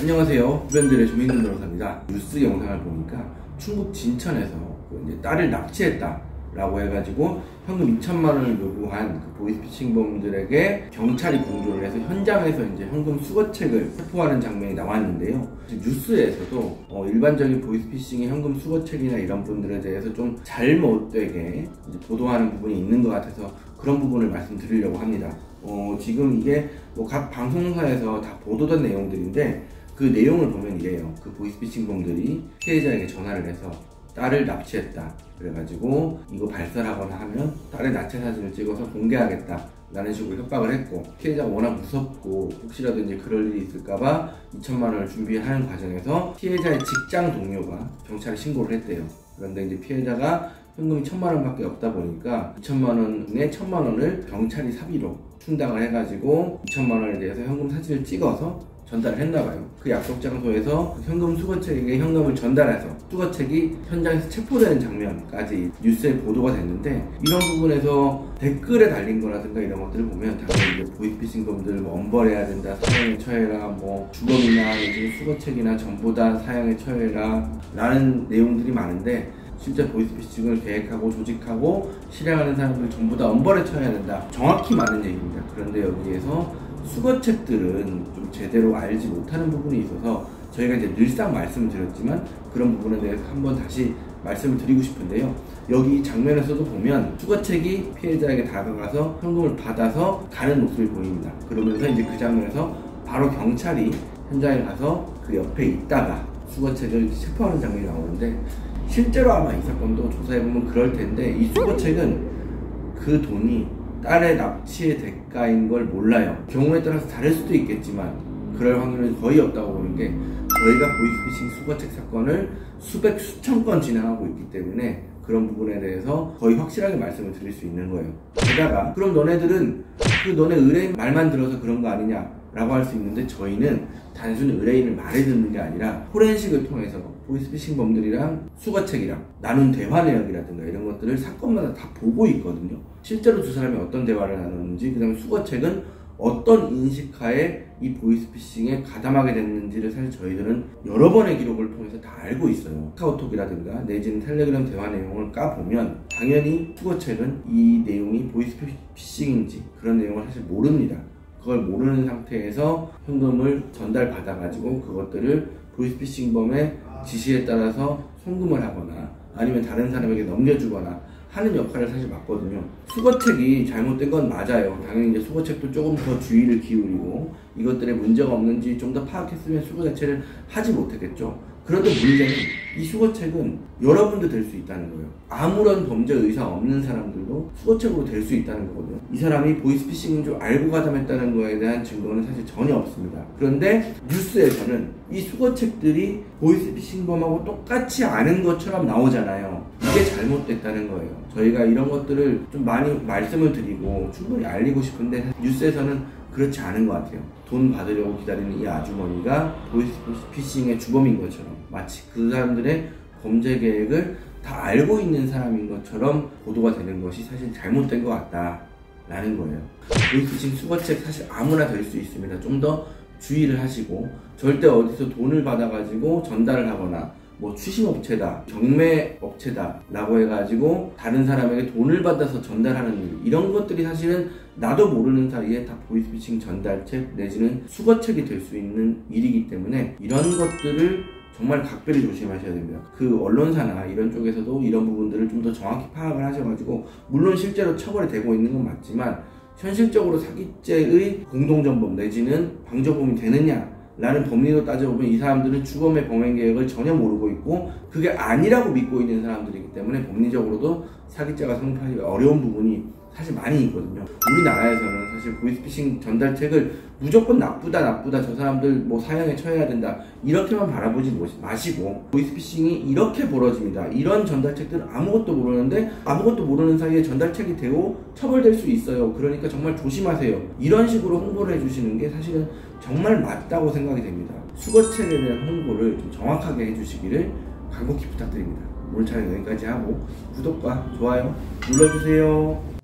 안녕하세요. 후변들의 조민근 변호사입니다. 뉴스 영상을 보니까 충북 진천에서 그 이제 딸을 납치했다. 라고 해가지고 현금 2천만 원을 요구한 그 보이스피싱범들에게 경찰이 공조를 해서 현장에서 이제 현금 수거책을 체포하는 장면이 나왔는데요. 뉴스에서도 어 일반적인 보이스피싱의 현금 수거책이나 이런 분들에 대해서 좀 잘못되게 보도하는 부분이 있는 것 같아서 그런 부분을 말씀드리려고 합니다. 어 지금 이게 뭐 각 방송사에서 다 보도된 내용들인데 그 내용을 보면 이래요. 그 보이스피싱범들이 피해자에게 전화를 해서 딸을 납치했다. 그래가지고 이거 발설하거나 하면 딸의 납치 사진을 찍어서 공개하겠다. 라는 식으로 협박을 했고 피해자가 워낙 무섭고 혹시라도 이제 그럴 일이 있을까봐 2천만 원을 준비하는 과정에서 피해자의 직장 동료가 경찰에 신고를 했대요. 그런데 이제 피해자가 현금이 천만 원밖에 없다 보니까 2천만 원에 천만 원을 경찰이 사비로 충당을 해가지고 2천만 원에 대해서 현금 사진을 찍어서 전달을 했나봐요. 그 약속 장소에서 현금 수거책에게 현금을 전달해서 수거책이 현장에서 체포되는 장면까지 뉴스에 보도가 됐는데 이런 부분에서 댓글에 달린 거라든가 이런 것들을 보면 당연히 뭐 엄벌해야 된다, 사형에 처해라, 뭐 주검이나 요즘 수거책이나 전부 다 사형에 처해라. 라는 내용들이 많은데 실제 보이스피싱을 계획하고 조직하고 실행하는 사람들 전부 다 엄벌에 처해야 된다. 정확히 맞는 얘기입니다. 그런데 여기에서 수거책들은 좀 제대로 알지 못하는 부분이 있어서 저희가 이제 늘상 말씀을 드렸지만 그런 부분에 대해서 한번 다시 말씀을 드리고 싶은데요. 여기 장면에서도 보면 수거책이 피해자에게 다가가서 현금을 받아서 가는 모습이 보입니다. 그러면서 이제 그 장면에서 바로 경찰이 현장에 가서 그 옆에 있다가 수거책을 체포하는 장면이 나오는데 실제로 아마 이 사건도 조사해보면 그럴 텐데 이 수거책은 그 돈이 딸의 납치의 대가인 걸 몰라요. 경우에 따라서 다를 수도 있겠지만 그럴 확률은 거의 없다고 보는 게 저희가 보이스피싱 수거책 사건을 수백 수천 건 진행하고 있기 때문에 그런 부분에 대해서 거의 확실하게 말씀을 드릴 수 있는 거예요. 게다가 그럼 너네들은 그 너네 의뢰인 말만 들어서 그런 거 아니냐 라고 할 수 있는데 저희는 단순히 의뢰인을 말해 듣는 게 아니라 포렌식을 통해서 보이스피싱범들이랑 수거책이랑 나눈 대화 내역이라든가 이런 것들을 사건마다 다 보고 있거든요. 실제로 두 사람이 어떤 대화를 나눴는지 그 다음에 수거책은 어떤 인식하에 이 보이스피싱에 가담하게 됐는지를 사실 저희들은 여러 번의 기록을 통해서 다 알고 있어요. 카카오톡이라든가 내지는 텔레그램 대화 내용을 까보면 당연히 수거책은 이 내용이 보이스피싱인지 그런 내용을 사실 모릅니다. 그걸 모르는 상태에서 현금을 전달받아가지고 그것들을 보이스피싱범의 지시에 따라서 송금을 하거나 아니면 다른 사람에게 넘겨주거나 하는 역할을 사실 맡거든요. 수거책이 잘못된 건 맞아요. 당연히 이제 수거책도 조금 더 주의를 기울이고 이것들에 문제가 없는지 좀 더 파악했으면 수거 자체를 하지 못했겠죠. 그런데 문제는 이 수거책은 여러분도 될 수 있다는 거예요. 아무런 범죄 의사 없는 사람들도 수거책으로 될 수 있다는 거거든요. 이 사람이 보이스피싱인 줄 알고 가담했다는 거에 대한 증거는 사실 전혀 없습니다. 그런데 뉴스에서는 이 수거책들이 보이스피싱범하고 똑같이 아는 것처럼 나오잖아요. 이게 잘못됐다는 거예요. 저희가 이런 것들을 좀 많이 말씀을 드리고 충분히 알리고 싶은데 뉴스에서는 그렇지 않은 것 같아요. 돈 받으려고 기다리는 이 아주머니가 보이스피싱의 주범인 것처럼 마치 그 사람들의 범죄 계획을 다 알고 있는 사람인 것처럼 보도가 되는 것이 사실 잘못된 것 같다라는 거예요. 보이스피싱 수거책 사실 아무나 될 수 있습니다. 좀 더 주의를 하시고 절대 어디서 돈을 받아가지고 전달을 하거나 뭐 추심업체다, 경매업체다 라고 해가지고 다른 사람에게 돈을 받아서 전달하는 일 이런 것들이 사실은 나도 모르는 사이에 다 보이스피싱 전달책 내지는 수거책이 될 수 있는 일이기 때문에 이런 것들을 정말 각별히 조심하셔야 됩니다. 그 언론사나 이런 쪽에서도 이런 부분들을 좀 더 정확히 파악을 하셔가지고 물론 실제로 처벌이 되고 있는 건 맞지만 현실적으로 사기죄의 공동전범 내지는 방조범이 되느냐 라는 법리로 따져보면 이 사람들은 주범의 범행 계획을 전혀 모르고 있고 그게 아니라고 믿고 있는 사람들이기 때문에 법리적으로도 사기죄가 성립하기 어려운 부분이 사실 많이 있거든요. 우리나라에서는 사실 보이스피싱 전달책을 무조건 나쁘다 나쁘다 저 사람들 뭐 사형에 처해야 된다 이렇게만 바라보지 마시고 보이스피싱이 이렇게 벌어집니다. 이런 전달책들은 아무것도 모르는데 아무것도 모르는 사이에 전달책이 되고 처벌될 수 있어요. 그러니까 정말 조심하세요. 이런 식으로 홍보를 해주시는 게 사실은 정말 맞다고 생각이 됩니다. 수거책에 대한 홍보를 좀 정확하게 해주시기를 간곡히 부탁드립니다. 오늘 촬영 여기까지 하고 구독과 좋아요 눌러주세요.